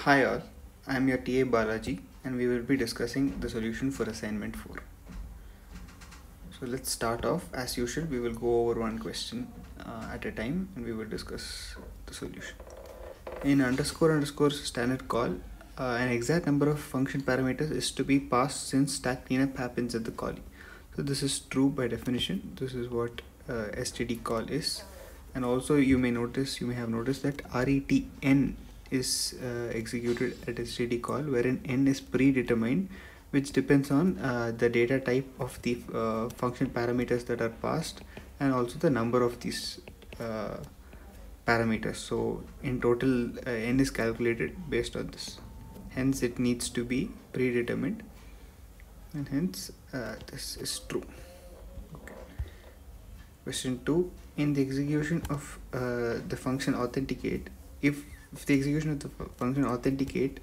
Hi all, I am your TA Balaji and we will be discussing the solution for assignment 4. So let's start off as usual we will go over one question uh, at a time and we will discuss the solution. In underscore underscore standard call uh, an exact number of function parameters is to be passed since stack cleanup happens at the calling. So this is true by definition this is what uh, std call is and also you may notice you may have noticed that retn is uh, executed at std call wherein n is predetermined which depends on uh, the data type of the uh, function parameters that are passed and also the number of these uh, parameters. So in total uh, n is calculated based on this. Hence it needs to be predetermined. And hence uh, this is true. Okay. question 2 in the execution of the function authenticate if if the execution of the function authenticate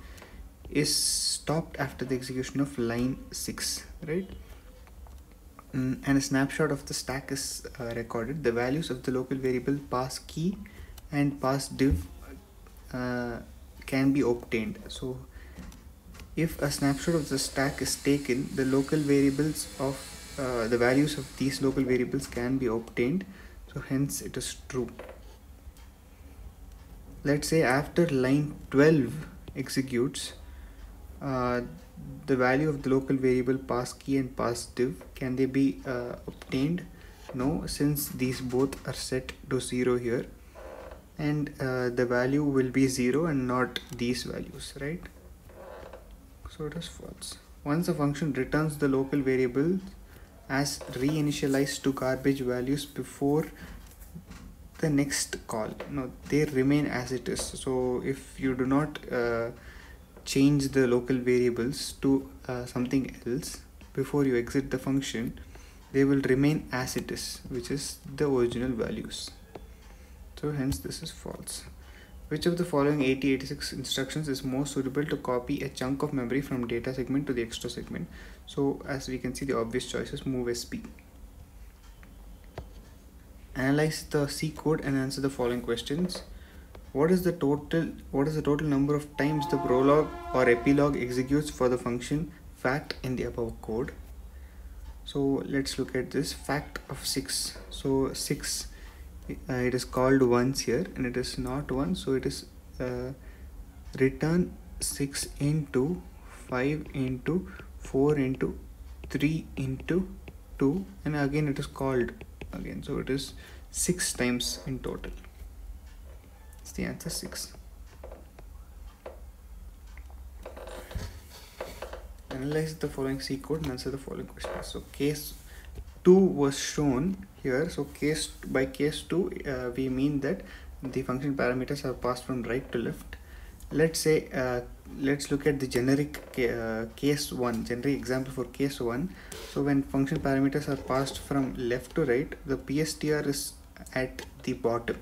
is stopped after the execution of line 6 right? Mm, and a snapshot of the stack is uh, recorded. The values of the local variable pass key and pass div uh, can be obtained. So if a snapshot of the stack is taken the local variables of uh, the values of these local variables can be obtained. So hence it is true let's say after line 12 executes uh, the value of the local variable pass key and pass div can they be uh, obtained? No since these both are set to 0 here. And uh, the value will be 0 and not these values right? So it is false. Once a function returns the local variable as reinitialized to garbage values before the next call. No they remain as it is. So if you do not uh, change the local variables to uh, something else before you exit the function they will remain as it is which is the original values. So hence this is false. Which of the following 8086 instructions is most suitable to copy a chunk of memory from data segment to the extra segment? So as we can see the obvious choices move sp analyze the C code and answer the following questions. What is the total what is the total number of times the prolog or epilogue executes for the function fact in the above code? So let's look at this fact of 6. So 6 uh, it is called once here and it is not one so it is uh, return 6 into 5 into 4 into 3 into 2 and again it is called again. So it is six times in total. It's the answer six. Analyze the following C code and answer the following questions. So case 2 was shown here. So case by case 2 uh, we mean that the function parameters are passed from right to left. Let's say uh, let's look at the generic uh, case 1 generic example for case 1 so when function parameters are passed from left to right the pstr is at the bottom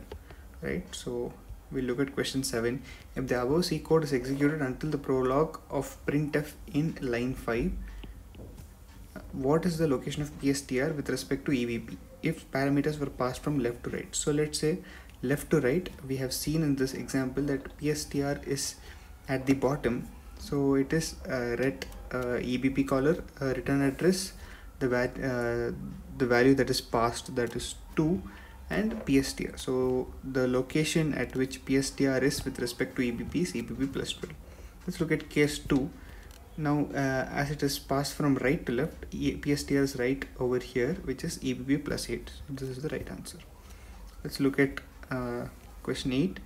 right? So we look at question 7 if the above c code is executed until the prolog of printf in line 5 what is the location of pstr with respect to ebp if parameters were passed from left to right. So let's say left to right we have seen in this example that pstr is at the bottom. So it is uh, ret uh, ebp caller return address the uh, the value that is passed that is 2 and pstr so the location at which pstr is with respect to ebp is ebp plus 12 let's look at case 2 now uh, as it is passed from right to left pstr is right over here which is ebp plus 8 so this is the right answer. Let's look at uh, question 8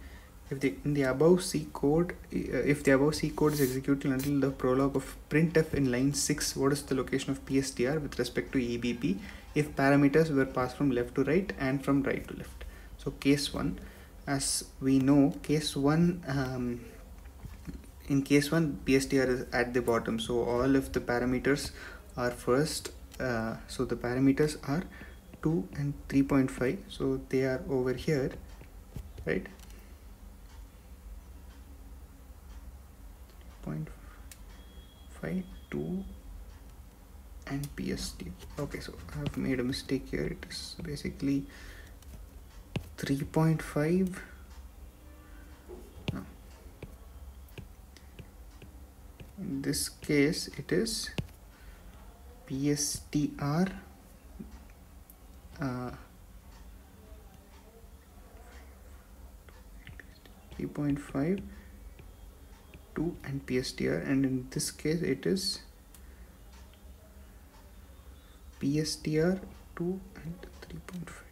if the in the above C code uh, if the above C code is executed until the prolog of printf in line 6 what is the location of PSTR with respect to EBP if parameters were passed from left to right and from right to left. So case 1 as we know case 1 um, in case 1 PSTR is at the bottom. So all of the parameters are first uh, so the parameters are 2 and 3.5 so they are over here right 0.52 and PST okay so I have made a mistake here. It is basically 3.5 no this case it is pstr uh, 3.5 2 and pstr and in this case it is pstr 2 and 3.5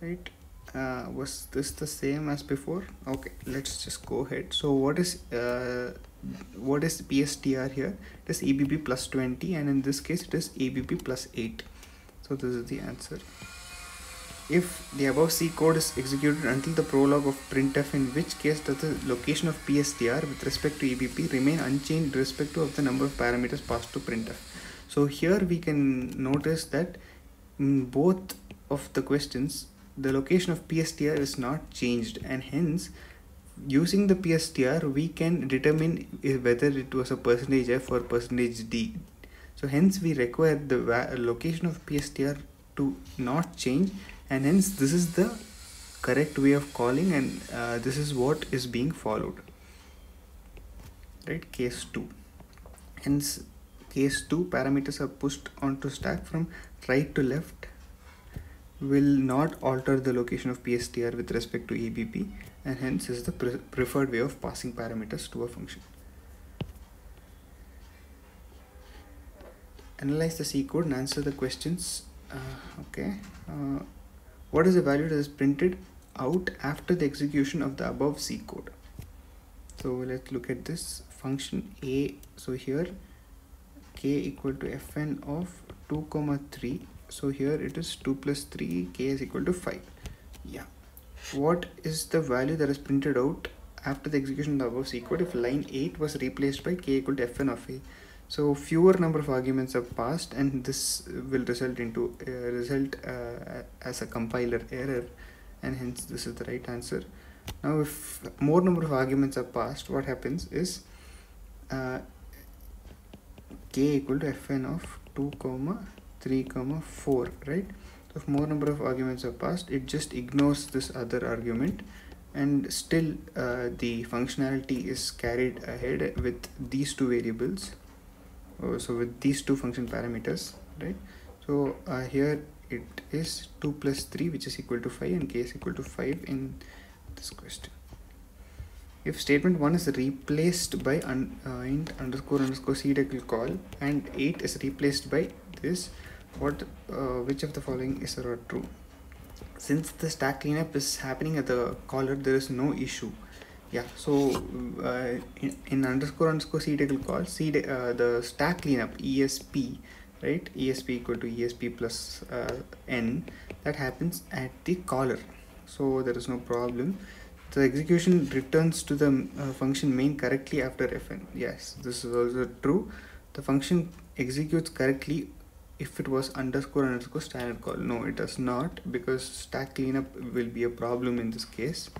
right? Uh, was this the same as before? Okay let's just go ahead. So what is uh, what is pstr here? It is ebp plus 20 and in this case it is ebp plus 8 so this is the answer if the above C code is executed until the prologue of printf in which case does the location of PSTR with respect to EBP remain unchanged irrespective of the number of parameters passed to printf. So here we can notice that in both of the questions the location of PSTR is not changed and hence using the PSTR we can determine whether it was a percentage F or percentage D. So hence we require the location of PSTR to not change and hence this is the correct way of calling and uh, this is what is being followed right case 2 hence case 2 parameters are pushed onto stack from right to left will not alter the location of PSTR with respect to EBP and hence is the pre preferred way of passing parameters to a function. Analyze the C code and answer the questions. Uh, okay. Uh, what is the value that is printed out after the execution of the above C code? So let's look at this function A. So here k equal to fn of 2 comma 3 so here it is 2 plus 3 k is equal to 5 yeah what is the value that is printed out after the execution of the above C code if line 8 was replaced by k equal to fn of a so fewer number of arguments are passed and this will result into uh, result uh, as a compiler error and hence this is the right answer. Now if more number of arguments are passed what happens is uh, k equal to fn of 2 comma 3 comma 4 right? So if more number of arguments are passed it just ignores this other argument and still uh, the functionality is carried ahead with these two variables so with these two function parameters right? So uh, here it is 2 plus 3 which is equal to 5 and k is equal to 5 in this question. If statement 1 is replaced by un, uh, int underscore underscore cdecl call and 8 is replaced by this what uh, which of the following is true? Since the stack cleanup is happening at the caller there is no issue yeah so uh, in, in, underscore underscore cdecl call c uh, the stack cleanup esp right? Esp equal to esp plus uh, n. That happens at the caller. So there is no problem. The execution returns to the uh, function main correctly after fn yes this is also true. The function executes correctly if it was underscore underscore standard call. No it does not because stack cleanup will be a problem in this case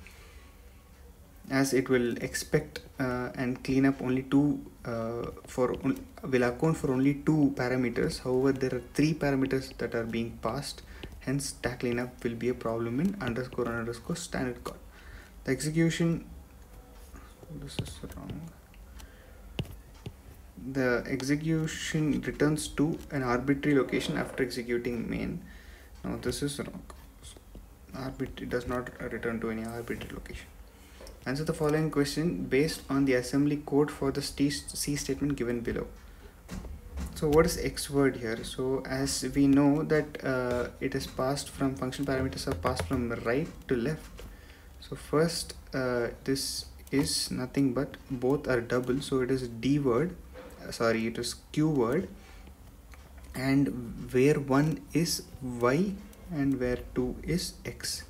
as it will expect uh, and clean up only two uh, for will account for only two parameters. However there are three parameters that are being passed. Hence stack cleanup will be a problem in underscore underscore standard call. The execution this is wrong. The execution returns to an arbitrary location after executing main. Now this is wrong. Arbitrary does not return to any arbitrary location answer the following question based on the assembly code for the c statement given below. So what is x word here? So as we know that uh, it is passed from function parameters are passed from right to left. So first uh, this is nothing but both are double. So it is d word sorry it is q word. And where one is y and where two is x.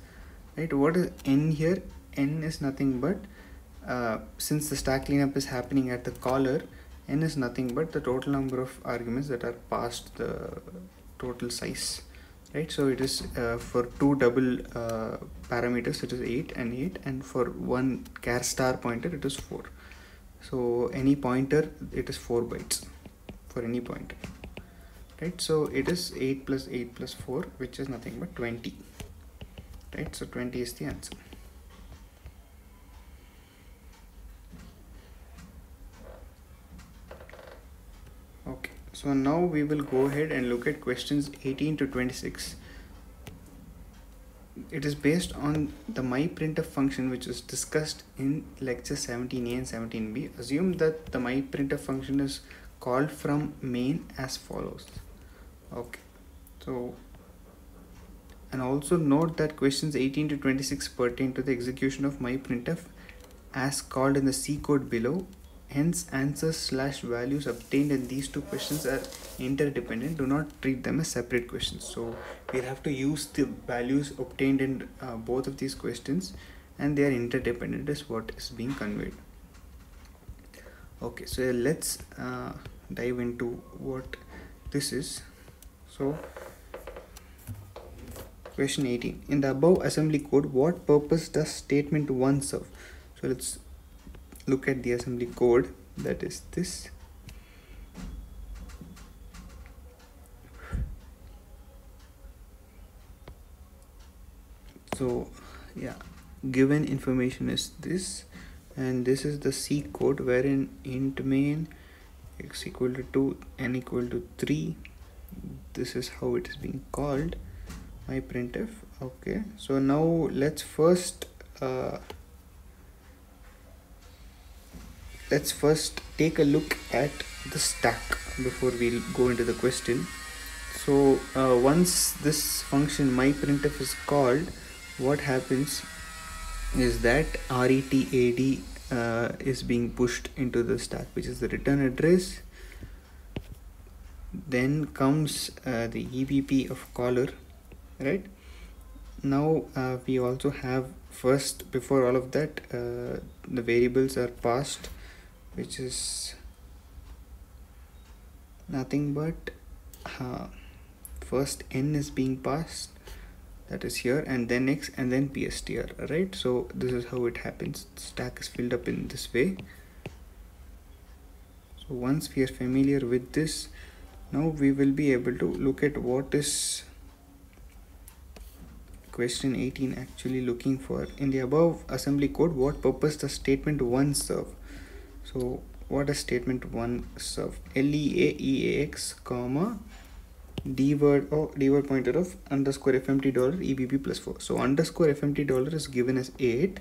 Right? What is n here n is nothing but uh, since the stack cleanup is happening at the caller n is nothing but the total number of arguments that are passed the total size right? So it is uh, for two double uh, parameters it is 8 and 8 and for one char star pointer it is 4 so any pointer it is 4 bytes for any pointer right? So it is 8 plus 8 plus 4 which is nothing but 20 right? So 20 is the answer so now we will go ahead and look at questions 18 to 26 it is based on the myprintf function which was discussed in lecture 17a and 17b assume that the myprintf function is called from main as follows. Okay. So and also note that questions 18 to 26 pertain to the execution of myprintf as called in the c code below hence answers slash values obtained in these two questions are interdependent. Do not treat them as separate questions. So we'll have to use the values obtained in uh, both of these questions and they are interdependent is what is being conveyed. Okay so let's uh, dive into what this is. So question 18 in the above assembly code what purpose does statement 1 serve? So let's look at the assembly code that is this. So yeah given information is this and this is the C code wherein int main x equal to 2 n equal to 3 this is how it is being called my printf. Okay so now let's first uh, let's first take a look at the stack before we go into the question. So uh, once this function myprintf is called what happens is that retad uh, is being pushed into the stack which is the return address. Then comes uh, the ebp of caller right? Now uh, we also have first before all of that uh, the variables are passed which is nothing but uh, first n is being passed that is here and then x and then pstr right? So this is how it happens. Stack is filled up in this way. So once we are familiar with this now we will be able to look at what is question 18 actually looking for. In the above assembly code what purpose does statement 1 serve so what does statement 1 serve leaeax comma d word or oh, d word pointer of underscore fmt dollar ebp plus 4 so underscore fmt dollar is given as 8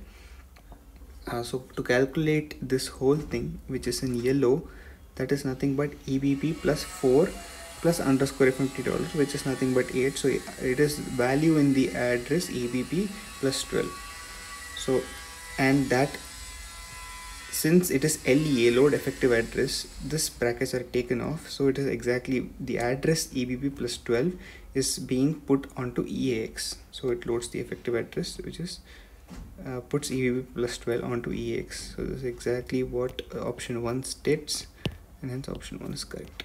uh, so to calculate this whole thing which is in yellow that is nothing but ebp plus 4 plus underscore fmt dollar which is nothing but 8 so it is value in the address ebp plus 12 so and that since it is LEA load effective address this brackets are taken off. So it is exactly the address EBP plus 12 is being put onto EAX so it loads the effective address which is uh, puts EBP plus 12 onto EAX so this is exactly what uh, option 1 states and hence option 1 is correct.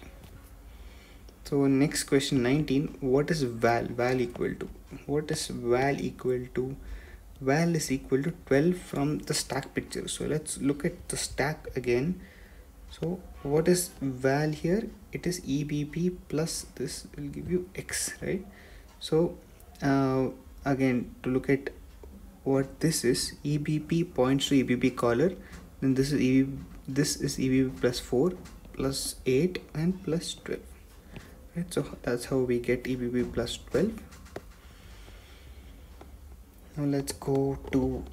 So next question 19 what is val val equal to what is val equal to val is equal to 12 from the stack picture. So let's look at the stack again. So what is val here? It is ebp plus this will give you x right? So uh, again to look at what this is ebp points to ebp caller then this is EBP, this is ebp plus 4 plus 8 and plus 12 right so that's how we get ebp plus 12 now let's go to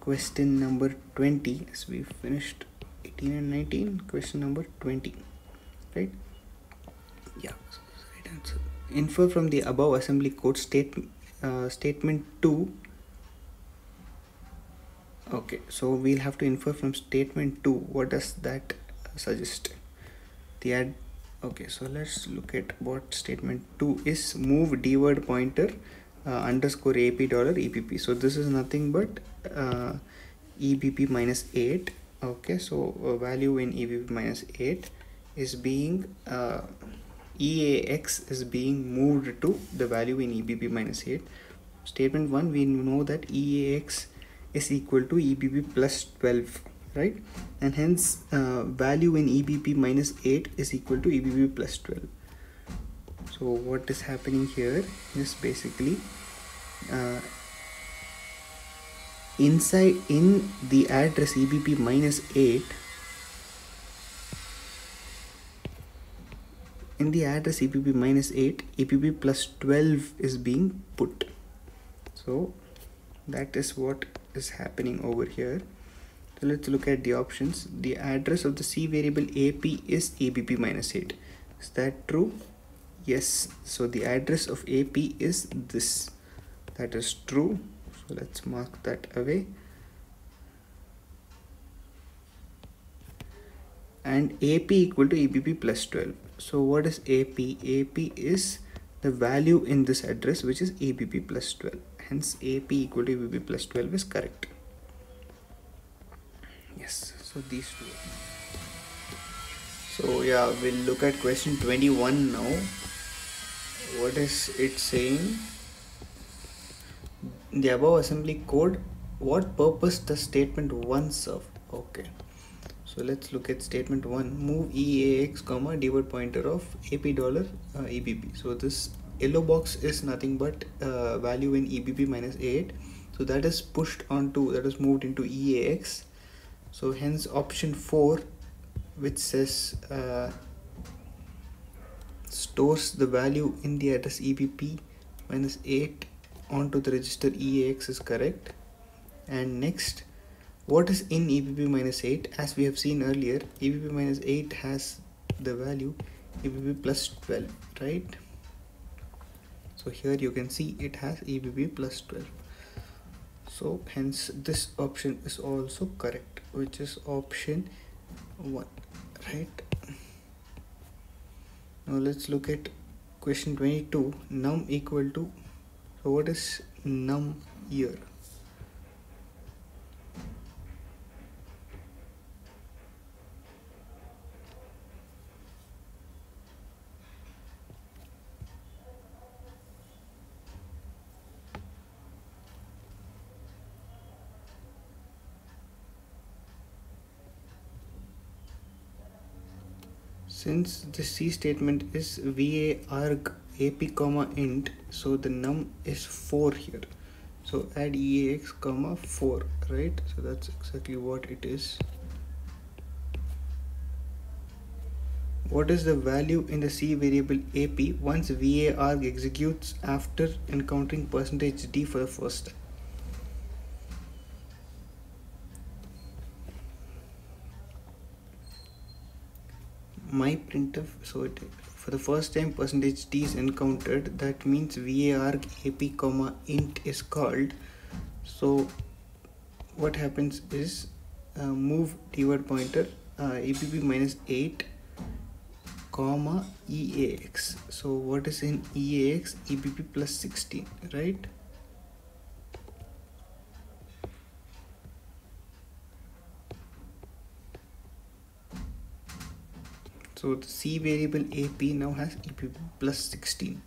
question number 20 as we finished 18 and 19 question number 20 right? Yeah so right answer. Infer from the above assembly code state uh, statement 2 okay so we'll have to infer from statement 2 what does that suggest? The ad okay so let's look at what statement 2 is. Move d word pointer underscore ap dollar EBP. so this is nothing but uh, ebp minus 8 okay so uh, value in ebp minus 8 is being uh, eax is being moved to the value in ebp minus 8 statement 1 we know that eax is equal to ebp plus 12 right? And hence uh, value in ebp minus 8 is equal to ebp plus 12 so what is happening here is basically uh, inside in the address ebp minus 8 in the address EBP minus 8 EBP plus 12 is being put. So that is what is happening over here. So let's look at the options. The address of the c variable ap is ebp minus 8 is that true yes so the address of ap is this. That is true. So let's mark that away. And ap equal to ebp plus 12 so what is ap ap is the value in this address which is ebp plus 12 hence ap equal to ebp plus 12 is correct. Yes so these two so yeah we'll look at question 21 now. What is it saying? The above assembly code what purpose does statement 1 serve? Okay. So let's look at statement 1 move eax comma dword pointer of ap dollar uh, ebp so this yellow box is nothing but uh, value in ebp minus 8 so that is pushed onto that is moved into eax so hence option 4 which says uh, stores the value in the address ebp minus 8 onto the register eax is correct. And next what is in EBP minus 8 as we have seen earlier EBP minus 8 has the value EBP plus 12 right? So here you can see it has EBP plus 12 so hence this option is also correct which is option 1 right. Now let's look at question 22 num equal to so what is num here since the C statement is va arg ap comma int so the num is 4 here. So add eax comma 4 right? So that's exactly what it is. What is the value in the c variable ap once va arg executes after encountering percentage d for the first time my printf so it, for the first time percentage d is encountered that means var ap comma int is called. So what happens is uh, move keyword pointer uh, app minus 8 comma eax so what is in eax ebp plus 16 right so the c variable ap now has ebp plus 16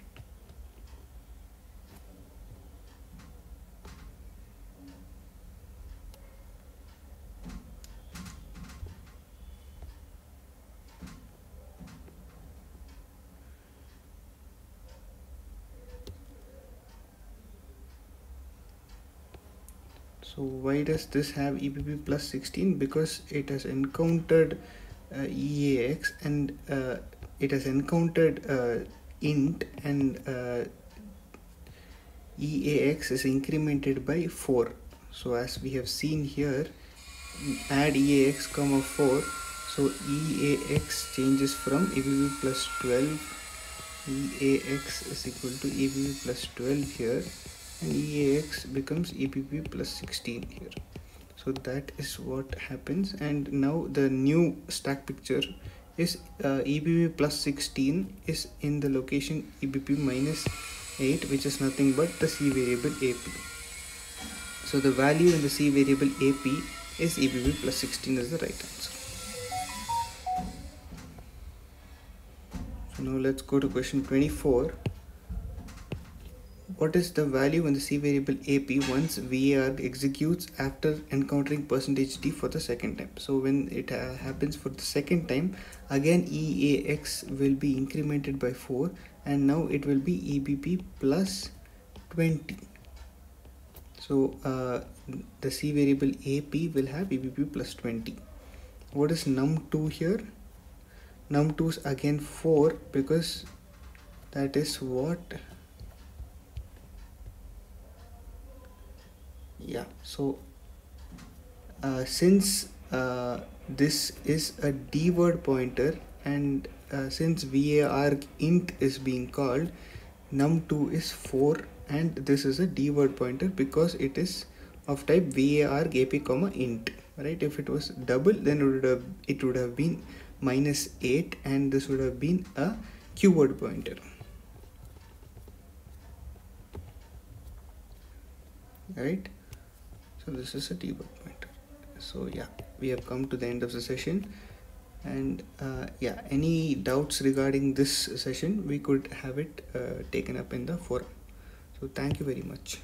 so why does this have ebp plus 16 because it has encountered EAX and uh, it has encountered uh, int and EAX is incremented by 4 so as we have seen here add EAX comma 4 so EAX changes from EBP plus 12 EAX is equal to EBP plus 12 here. And EAX becomes EBP plus 16 here so that is what happens. And now the new stack picture is uh, EBP plus 16 is in the location EBP minus 8 which is nothing but the C variable AP so the value in the C variable AP is EBP plus 16 is the right answer. So now let's go to question 24 what is the value in the C variable AP once VAR executes after encountering percentage %d for the second time. So when it uh, happens for the second time, again EAX will be incremented by 4 and now it will be EBP plus 20. So uh, the C variable AP will have EBP plus 20. What is num2 here? num2 is again 4 because that is what yeah so uh, since uh, this is a d word pointer and uh, since var int is being called num2 is 4 and this is a d word pointer because it is of type var ap comma int right? If it was double then it would have it would have been minus 8 and this would have been a q word pointer. Right so this is a q word pointer so yeah we have come to the end of the session. And uh, yeah any doubts regarding this session we could have it uh, taken up in the forum. So thank you very much